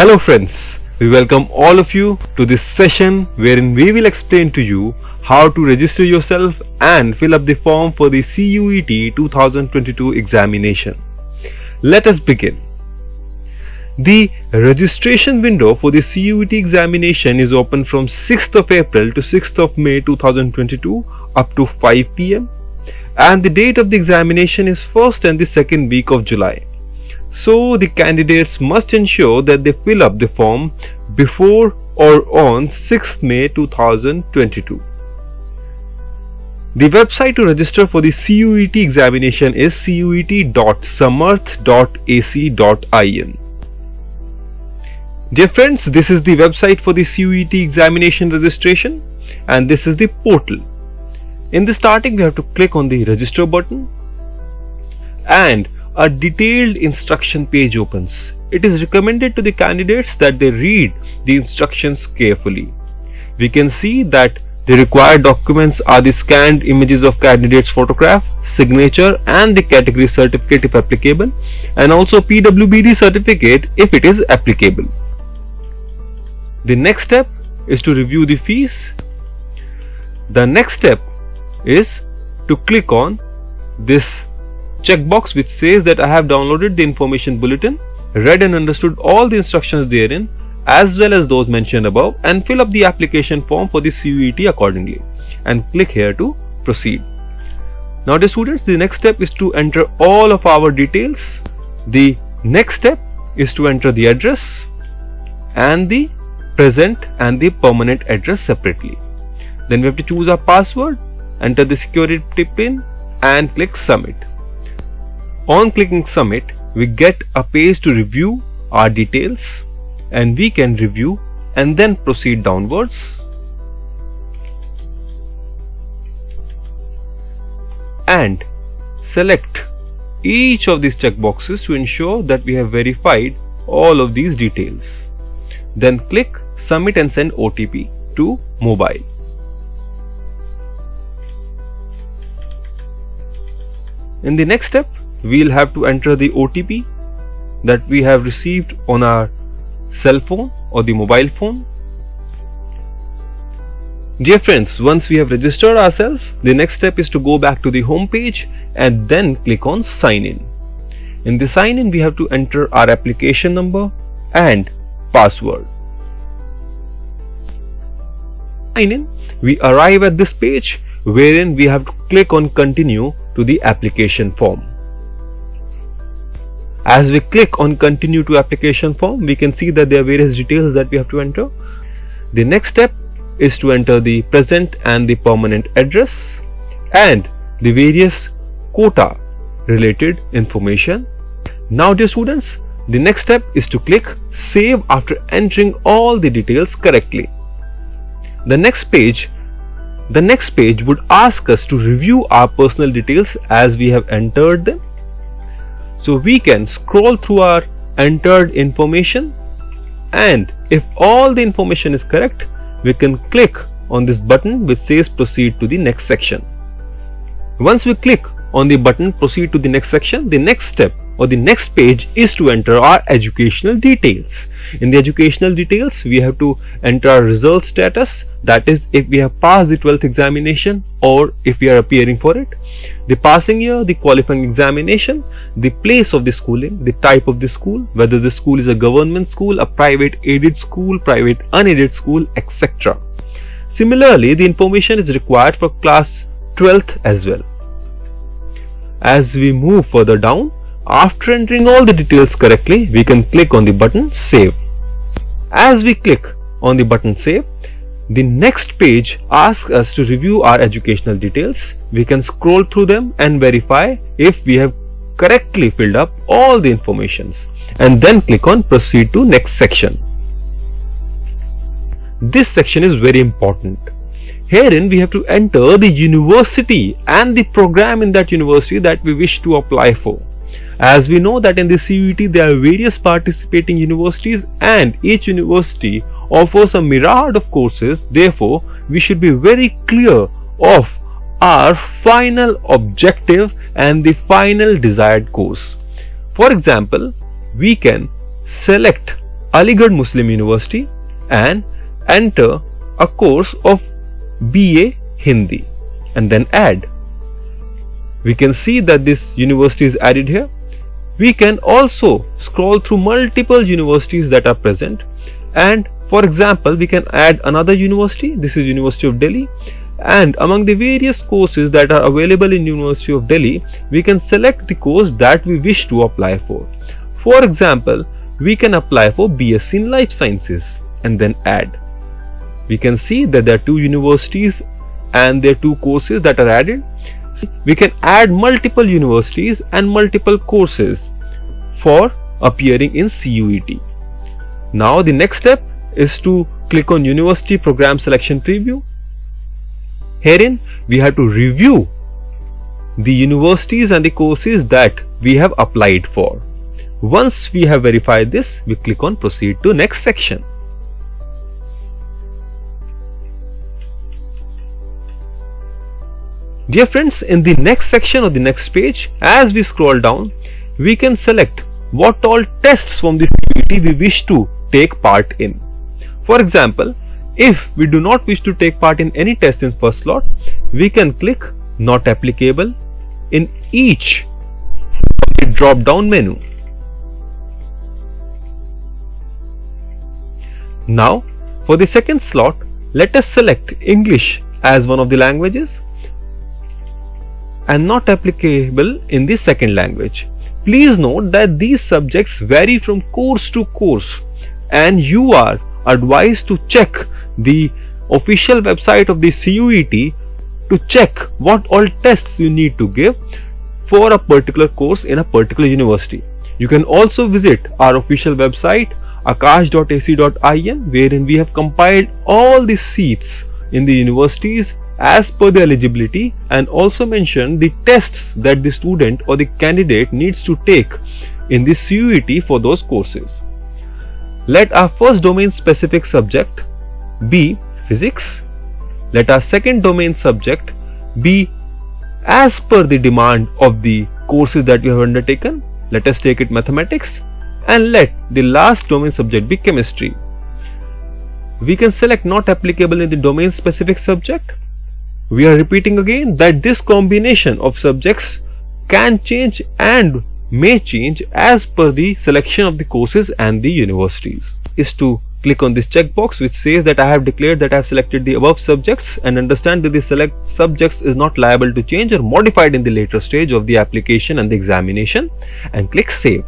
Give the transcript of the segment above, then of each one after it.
Hello friends, we welcome all of you to this session wherein we will explain to you how to register yourself and fill up the form for the CUET 2022 examination. Let us begin. The registration window for the CUET examination is open from 6th of April to 6th of May 2022 up to 5 pm and the date of the examination is 1st and the 2nd week of July. So the candidates must ensure that they fill up the form before or on 6th May 2022. The website to register for the CUET examination is cuet.samarth.ac.in. Dear friends, this is the website for the CUET examination registration and this is the portal. In the starting we have to click on the register button and a detailed instruction page opens. It is recommended to the candidates that they read the instructions carefully. We can see that the required documents are the scanned images of candidate's photograph, signature and the category certificate if applicable and also PWBD certificate if it is applicable. The next step is to review the fees. The next step is to click on this checkbox which says that I have downloaded the information bulletin, read and understood all the instructions therein as well as those mentioned above and fill up the application form for the CUET accordingly and click here to proceed. Now dear students the next step is to enter all of our details. The next step is to enter the address and the present and the permanent address separately. Then we have to choose our password, enter the security pin and click submit. On clicking submit, we get a page to review our details and we can review and then proceed downwards. And select each of these checkboxes to ensure that we have verified all of these details. Then click submit and send OTP to mobile. In the next step, we'll have to enter the OTP that we have received on our cell phone or the mobile phone. Dear friends, once we have registered ourselves, the next step is to go back to the home page and then click on sign in. In the sign in, we have to enter our application number and password. Sign in, we arrive at this page wherein we have to click on continue to the application form. As we click on continue to application form, we can see that there are various details that we have to enter. The next step is to enter the present and the permanent address and the various quota related information. Now dear students, the next step is to click save after entering all the details correctly. The next page the next page would ask us to review our personal details as we have entered them so we can scroll through our entered information and if all the information is correct, we can click on this button which says proceed to the next section. Once we click on the button proceed to the next section, the next step or the next page is to enter our educational details. In the educational details, we have to enter our result status that is if we have passed the 12th examination or if we are appearing for it. The passing year the qualifying examination the place of the schooling the type of the school whether the school is a government school a private aided school private unaided school etc similarly the information is required for class 12th as well. As we move further down after entering all the details correctly we can click on the button save as we click on the button save the next page asks us to review our educational details. We can scroll through them and verify if we have correctly filled up all the informations and then click on proceed to next section. This section is very important. Herein we have to enter the university and the program in that university that we wish to apply for. As we know that in the CUET there are various participating universities and each university offers a myriad of courses therefore we should be very clear of our final objective and the final desired course. For example, we can select Aligarh Muslim University and enter a course of BA Hindi and then add. We can see that this university is added here. We can also scroll through multiple universities that are present and for example we can add another university this is University of Delhi and among the various courses that are available in University of Delhi we can select the course that we wish to apply for. For example we can apply for BSc in Life Sciences and then add. We can see that there are two universities and there are two courses that are added. We can add multiple universities and multiple courses for appearing in CUET. Now the next step is to click on University Program Selection Preview. Herein we have to review the universities and the courses that we have applied for. Once we have verified this, we click on proceed to next section. Dear friends, in the next section or the next page, as we scroll down, we can select what all tests from the CUET we wish to take part in. For example, if we do not wish to take part in any test in first slot, we can click not applicable in each drop down menu. Now, for the second slot, let us select English as one of the languages and not applicable in the second language. Please note that these subjects vary from course to course and you are advised to check the official website of the CUET to check what all tests you need to give for a particular course in a particular university. You can also visit our official website aakash.ac.in wherein we have compiled all the seats in the universities as per the eligibility and also mention the tests that the student or the candidate needs to take in the CUET for those courses. Let our first domain specific subject be physics. Let our second domain subject be as per the demand of the courses that you have undertaken. Let us take it mathematics and let the last domain subject be chemistry. We can select not applicable in the domain specific subject. We are repeating again that this combination of subjects can change and may change as per the selection of the courses and the universities. Is to click on this checkbox which says that I have declared that I have selected the above subjects and understand that the select subjects is not liable to change or modified in the later stage of the application and the examination and click save.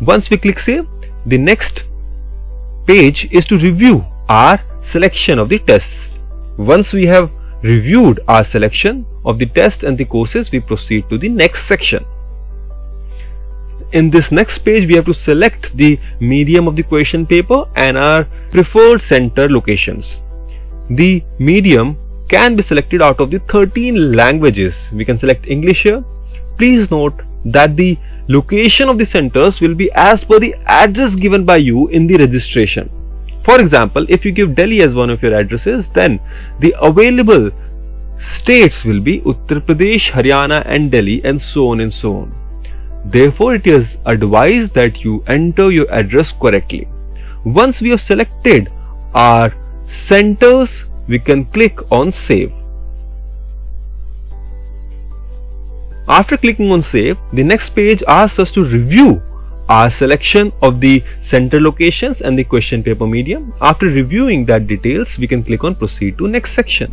Once we click save, the next page is to review our selection of the tests. Once we have reviewed our selection of the test and the courses, we proceed to the next section. In this next page, we have to select the medium of the question paper and our preferred center locations. The medium can be selected out of the 13 languages. We can select English here. Please note that the location of the centers will be as per the address given by you in the registration. For example, if you give Delhi as one of your addresses, then the available states will be Uttar Pradesh, Haryana and Delhi and so on and so on. Therefore, it is advised that you enter your address correctly. Once we have selected our centers, we can click on save. After clicking on save, the next page asks us to review our selection of the center locations and the question paper medium. After reviewing that details, we can click on proceed to next section.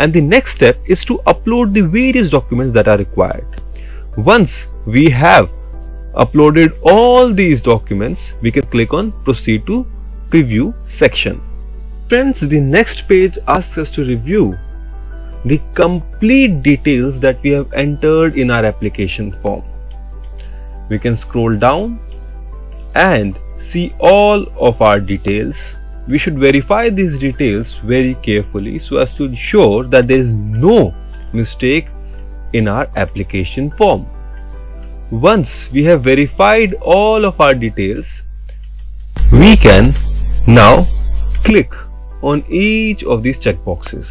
And the next step is to upload the various documents that are required. Once we have uploaded all these documents, we can click on proceed to preview section. Friends, the next page asks us to review the complete details that we have entered in our application form. We can scroll down and see all of our details. We should verify these details very carefully so as to ensure that there is no mistake in our application form. Once we have verified all of our details, we can now click on each of these checkboxes.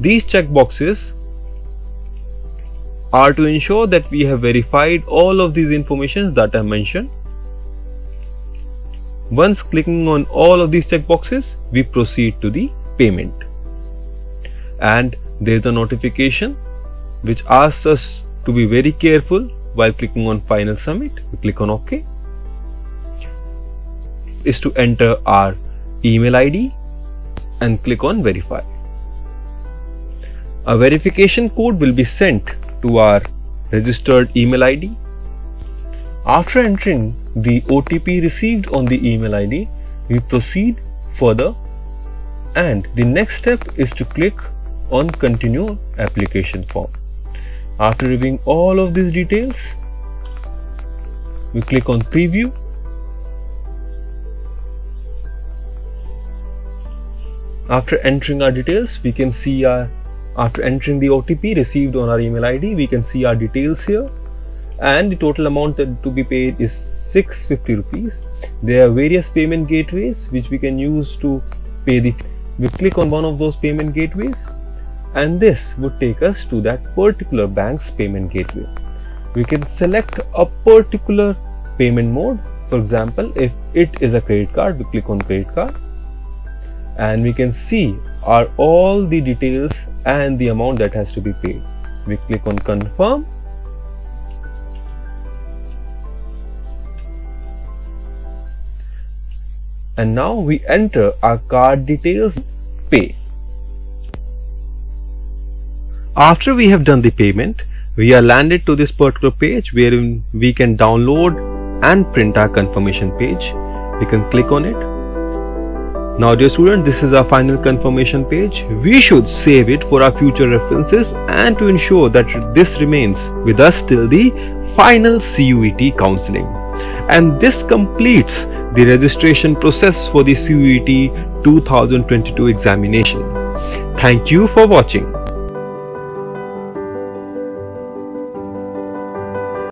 These checkboxes are to ensure that we have verified all of these informations that I mentioned. Once clicking on all of these checkboxes, we proceed to the payment. And there is a notification which asks us to be very careful while clicking on final submit. We click on OK. Is to enter our email ID and click on verify. A verification code will be sent to our registered email ID. After entering the OTP received on the email ID, we proceed further and the next step is to click on continue application form. After reviewing all of these details, we click on preview after entering our details we can see our after entering the OTP received on our email ID we can see our details here. And the total amount to be paid is 650 rupees. There are various payment gateways which we can use to pay the we click on one of those payment gateways and this would take us to that particular bank's payment gateway. We can select a particular payment mode. For example if it is a credit card we click on credit card. And we can see are all the details and the amount that has to be paid. We click on confirm. And now we enter our card details pay. After we have done the payment we are landed to this particular page wherein we can download and print our confirmation page. We can click on it now dear student this is our final confirmation page we should save it for our future references and to ensure that this remains with us till the final CUET counseling and this completes the registration process for the CUET 2022 examination. Thank you for watching.